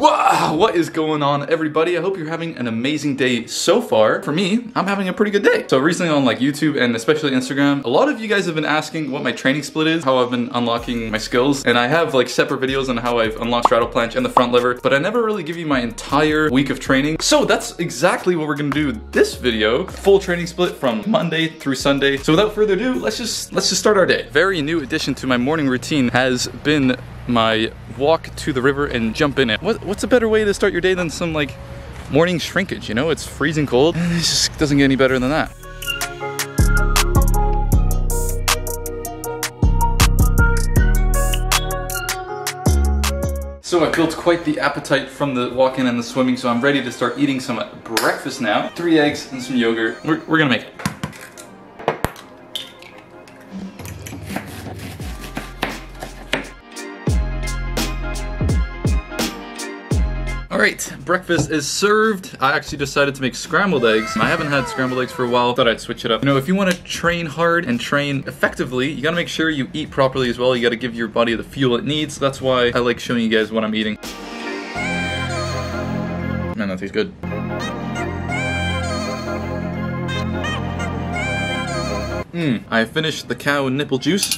Wow, what is going on everybody? I hope you're having an amazing day so far. For me, I'm having a pretty good day. So recently on like YouTube and especially Instagram, a lot of you guys have been asking what my training split is, how I've been unlocking my skills, and I have like separate videos on how I've unlocked straddle planche and the front lever, but I never really give you my entire week of training. So that's exactly what we're gonna do this video. Full training split from Monday through Sunday. So without further ado, let's just let's just start our day. Very new addition to my morning routine has been my walk to the river and jump in it. What, what's a better way to start your day than some like morning shrinkage, you know? It's freezing cold. It just doesn't get any better than that. So I built quite the appetite from the walk-in and the swimming, so I'm ready to start eating some breakfast now. Three eggs and some yogurt. We're, we're gonna make it. All right, breakfast is served. I actually decided to make scrambled eggs. I haven't had scrambled eggs for a while. Thought I'd switch it up. You know, if you want to train hard and train effectively, you gotta make sure you eat properly as well. You gotta give your body the fuel it needs. That's why I like showing you guys what I'm eating. Man, that tastes good. Mmm, I finished the cow nipple juice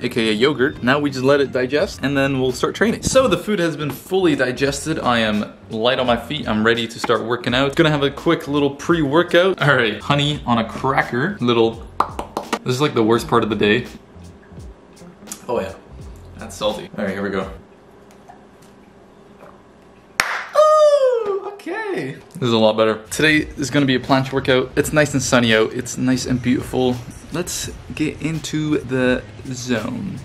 aka yogurt. Now we just let it digest and then we'll start training. So the food has been fully digested. I am light on my feet. I'm ready to start working out. Gonna have a quick little pre-workout. All right, honey on a cracker. Little, this is like the worst part of the day. Oh yeah, that's salty. All right, here we go. Okay. This is a lot better. Today is gonna be a planche workout. It's nice and sunny out. It's nice and beautiful. Let's get into the zone.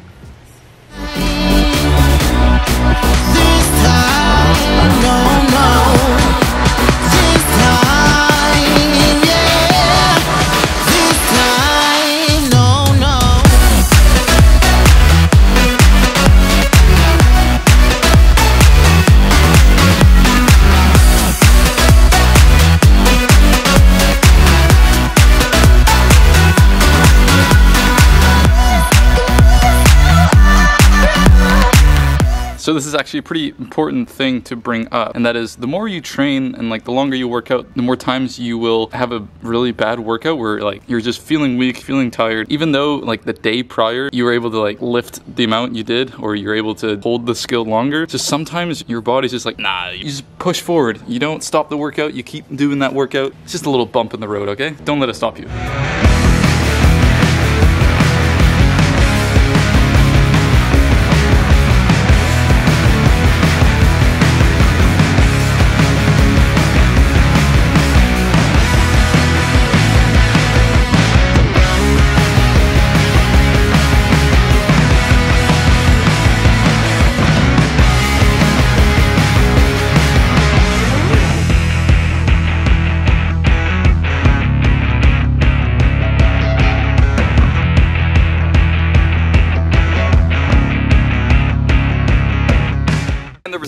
So this is actually a pretty important thing to bring up, and that is the more you train and like the longer you work out, the more times you will have a really bad workout where like you're just feeling weak, feeling tired, even though like the day prior you were able to like lift the amount you did or you're able to hold the skill longer. Just sometimes your body's just like, nah, you just push forward. You don't stop the workout, you keep doing that workout. It's just a little bump in the road, okay? Don't let it stop you.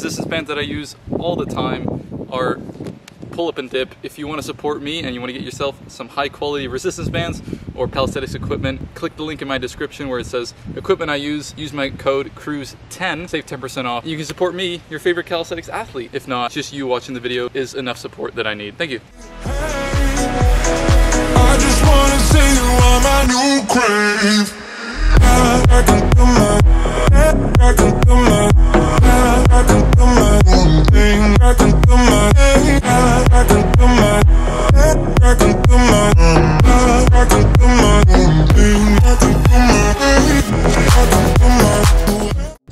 Resistance bands that I use all the time are pull up and dip. If you want to support me and you want to get yourself some high quality resistance bands or calisthenics equipment, click the link in my description where it says equipment I use. Use my code CRUZ10, save 10% off. You can support me, your favorite calisthenics athlete. If not, just you watching the video is enough support that I need. Thank you.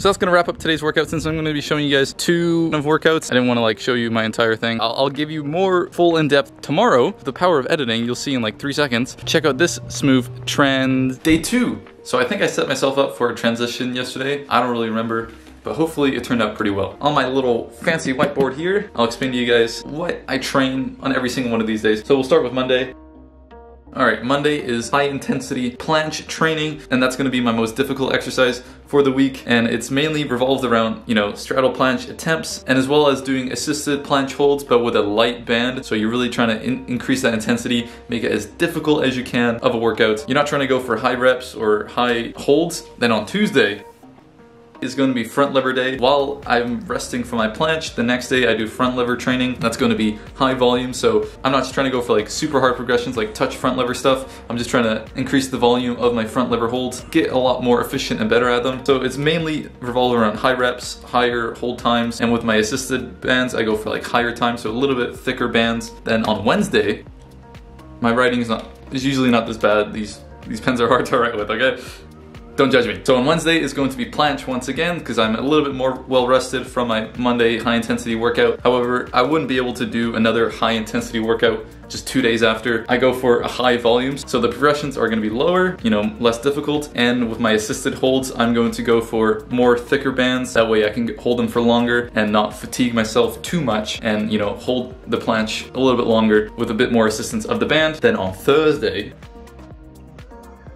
So that's gonna wrap up today's workout since I'm gonna be showing you guys two of workouts. I didn't wanna like show you my entire thing. I'll, I'll give you more full in-depth tomorrow. The power of editing, you'll see in like three seconds. Check out this smooth trend. Day two. So I think I set myself up for a transition yesterday. I don't really remember but hopefully it turned out pretty well. On my little fancy whiteboard here, I'll explain to you guys what I train on every single one of these days. So we'll start with Monday. All right, Monday is high intensity planche training, and that's gonna be my most difficult exercise for the week. And it's mainly revolved around, you know, straddle planche attempts, and as well as doing assisted planche holds, but with a light band. So you're really trying to in increase that intensity, make it as difficult as you can of a workout. You're not trying to go for high reps or high holds. Then on Tuesday, is going to be front lever day. While I'm resting from my planche, the next day I do front lever training. That's going to be high volume. So I'm not just trying to go for like super hard progressions like touch front lever stuff. I'm just trying to increase the volume of my front lever holds, get a lot more efficient and better at them. So it's mainly revolving around high reps, higher hold times. And with my assisted bands, I go for like higher times. So a little bit thicker bands. Then on Wednesday, my writing is not is usually not this bad. These these pens are hard to write with, okay? Don't judge me. So on Wednesday is going to be planche once again because I'm a little bit more well rested from my Monday high intensity workout. However, I wouldn't be able to do another high intensity workout just two days after. I go for a high volumes, so the progressions are gonna be lower, you know, less difficult. And with my assisted holds, I'm going to go for more thicker bands. That way I can hold them for longer and not fatigue myself too much and, you know, hold the planche a little bit longer with a bit more assistance of the band. Then on Thursday,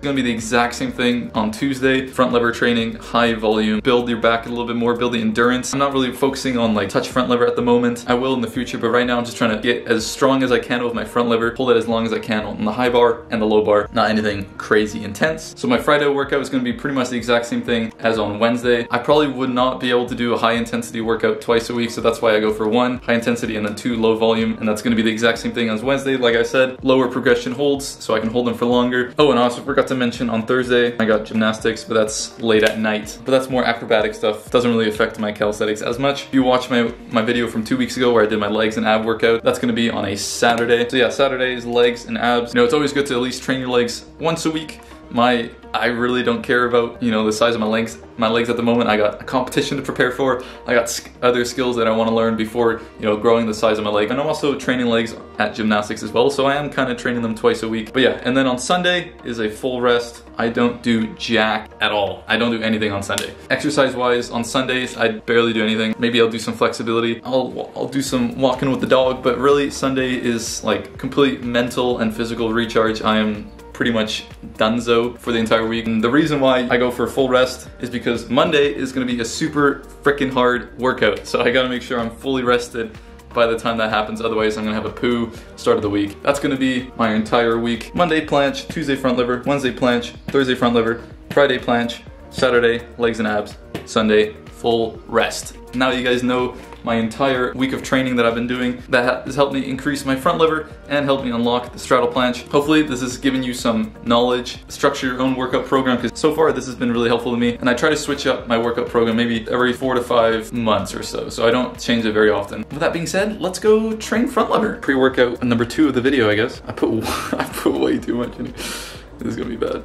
gonna be the exact same thing on Tuesday. Front lever training, high volume, build your back a little bit more, build the endurance. I'm not really focusing on like touch front lever at the moment. I will in the future, but right now I'm just trying to get as strong as I can with my front lever, pull it as long as I can on the high bar and the low bar. Not anything crazy intense. So my Friday workout is gonna be pretty much the exact same thing as on Wednesday. I probably would not be able to do a high intensity workout twice a week, so that's why I go for one high intensity and then two low volume, and that's gonna be the exact same thing as Wednesday. Like I said, lower progression holds, so I can hold them for longer. Oh, and I also forgot to mention on Thursday, I got gymnastics, but that's late at night. But that's more acrobatic stuff. Doesn't really affect my calisthenics as much. If you watch my, my video from two weeks ago where I did my legs and ab workout, that's gonna be on a Saturday. So yeah, Saturdays, legs and abs. You know, it's always good to at least train your legs once a week. My I really don't care about, you know, the size of my legs, my legs at the moment. I got a competition to prepare for. I got other skills that I want to learn before, you know, growing the size of my leg. And I'm also training legs at gymnastics as well. So I am kind of training them twice a week. But yeah, and then on Sunday is a full rest. I don't do jack at all. I don't do anything on Sunday. Exercise wise, on Sundays, I barely do anything. Maybe I'll do some flexibility. I'll, I'll do some walking with the dog, but really Sunday is like complete mental and physical recharge. I am pretty much donezo for the entire week. And the reason why I go for full rest is because Monday is gonna be a super freaking hard workout. So I gotta make sure I'm fully rested by the time that happens. Otherwise, I'm gonna have a poo start of the week. That's gonna be my entire week. Monday planche, Tuesday front lever, Wednesday planche, Thursday front lever, Friday planche, Saturday legs and abs, Sunday full rest. Now you guys know my entire week of training that I've been doing that has helped me increase my front lever and helped me unlock the straddle planche. Hopefully this has given you some knowledge, structure your own workout program because so far this has been really helpful to me and I try to switch up my workout program maybe every four to five months or so so I don't change it very often. With that being said, let's go train front lever. Pre-workout number two of the video I guess. I put, I put way too much in it. This is gonna be bad.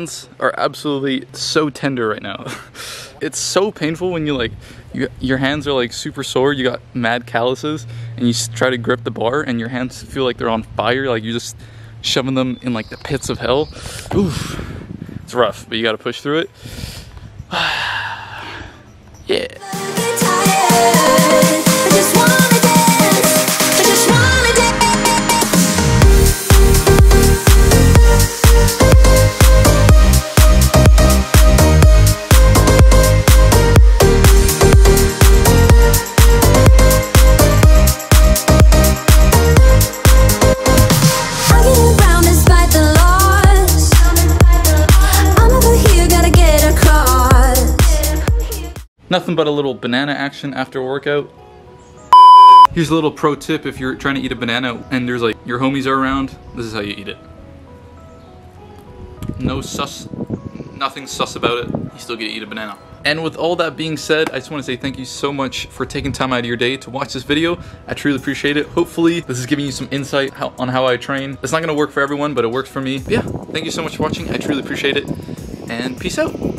Hands are absolutely so tender right now. it's so painful when you like, you, your hands are like super sore, you got mad calluses, and you try to grip the bar and your hands feel like they're on fire, like you're just shoving them in like the pits of hell. Oof, it's rough, but you gotta push through it. yeah. Nothing but a little banana action after a workout. Here's a little pro tip if you're trying to eat a banana and there's like your homies are around, this is how you eat it. No sus, nothing sus about it, you still get to eat a banana. And with all that being said, I just want to say thank you so much for taking time out of your day to watch this video. I truly appreciate it. Hopefully this is giving you some insight how, on how I train. It's not going to work for everyone, but it works for me. But yeah, thank you so much for watching. I truly appreciate it. And peace out.